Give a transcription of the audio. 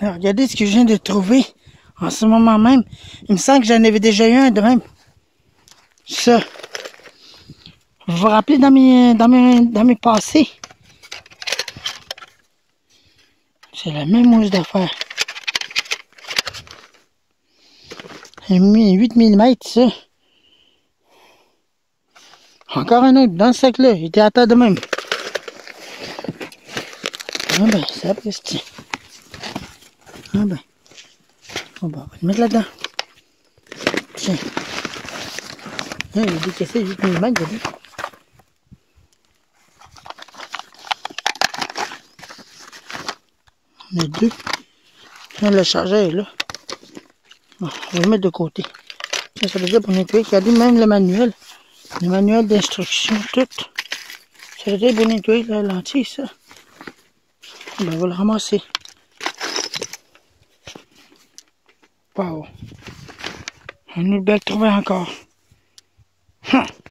Regardez ce que je viens de trouver en ce moment même. Il me semble que j'en avais déjà eu un de même. Ça. Vous vous rappelez dans mes, dans mes, dans mes passés? C'est la même mousse d'affaires. J'ai mis 8 mm, ça. Encore un autre dans ce sac-là. Il était à terre de même. Ah ben, ça apprécie. Ah ben. Oh ben, on va le mettre là-dedans. Tiens. Ah, il a décaissé 8 mm, il a dit. On a deux. Tiens, le chargeur est là. Bon, on va le mettre de côté. Ça, ça veut dire pour nettoyer. Regardez même le manuel. Le manuel d'instruction, tout. Ça veut dire pour nettoyer la lentille, ça. Ben, on va le ramasser. Un autre belle trouvée encore. Hum.